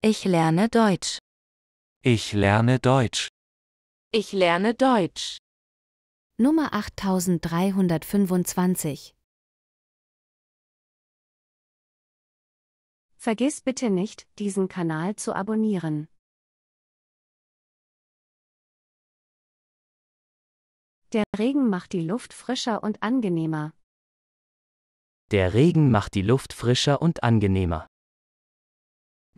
Ich lerne Deutsch. Ich lerne Deutsch. Ich lerne Deutsch. Nummer 8325. Vergiss bitte nicht, diesen Kanal zu abonnieren. Der Regen macht die Luft frischer und angenehmer. Der Regen macht die Luft frischer und angenehmer.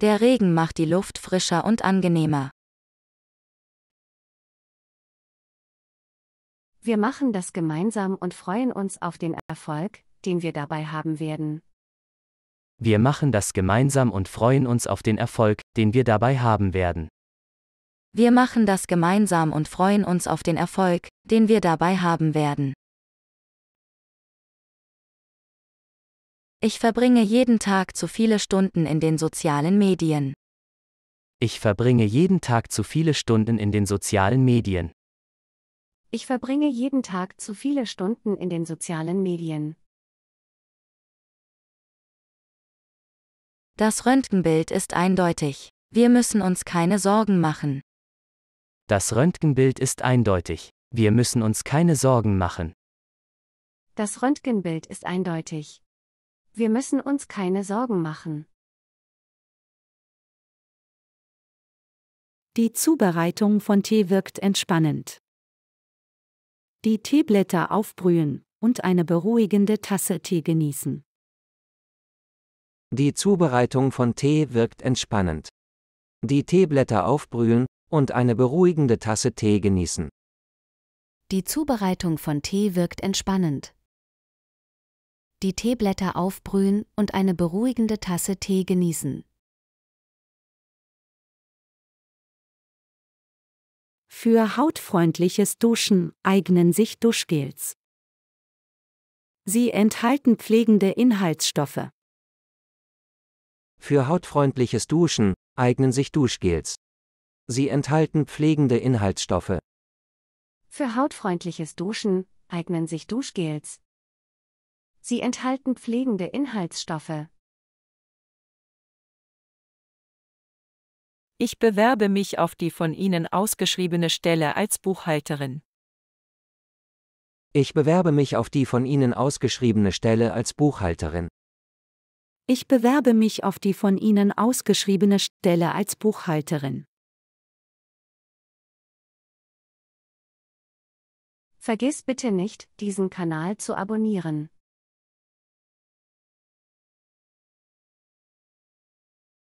Der Regen macht die Luft frischer und angenehmer. Wir machen das gemeinsam und freuen uns auf den Erfolg, den wir dabei haben werden. Wir machen das gemeinsam und freuen uns auf den Erfolg, den wir dabei haben werden. Wir machen das gemeinsam und freuen uns auf den Erfolg, den wir dabei haben werden. Ich verbringe jeden Tag zu viele Stunden in den sozialen Medien. Ich verbringe jeden Tag zu viele Stunden in den sozialen Medien. Ich verbringe jeden Tag zu viele Stunden in den sozialen Medien. Das Röntgenbild ist eindeutig. Wir müssen uns keine Sorgen machen. Das Röntgenbild ist eindeutig. Wir müssen uns keine Sorgen machen. Das Röntgenbild ist eindeutig. Wir müssen uns keine Sorgen machen. Die Zubereitung von Tee wirkt entspannend. Die Teeblätter aufbrühen und eine beruhigende Tasse Tee genießen. Die Zubereitung von Tee wirkt entspannend. Die Teeblätter aufbrühen und eine beruhigende Tasse Tee genießen. Die Zubereitung von Tee wirkt entspannend. Die Teeblätter aufbrühen und eine beruhigende Tasse Tee genießen. Für hautfreundliches Duschen eignen sich Duschgels. Sie enthalten pflegende Inhaltsstoffe. Für hautfreundliches Duschen eignen sich Duschgels. Sie enthalten pflegende Inhaltsstoffe. Für hautfreundliches Duschen eignen sich Duschgels. Sie enthalten pflegende Inhaltsstoffe. Ich bewerbe mich auf die von Ihnen ausgeschriebene Stelle als Buchhalterin. Ich bewerbe mich auf die von Ihnen ausgeschriebene Stelle als Buchhalterin. Ich bewerbe mich auf die von Ihnen ausgeschriebene Stelle als Buchhalterin. Vergiss bitte nicht, diesen Kanal zu abonnieren.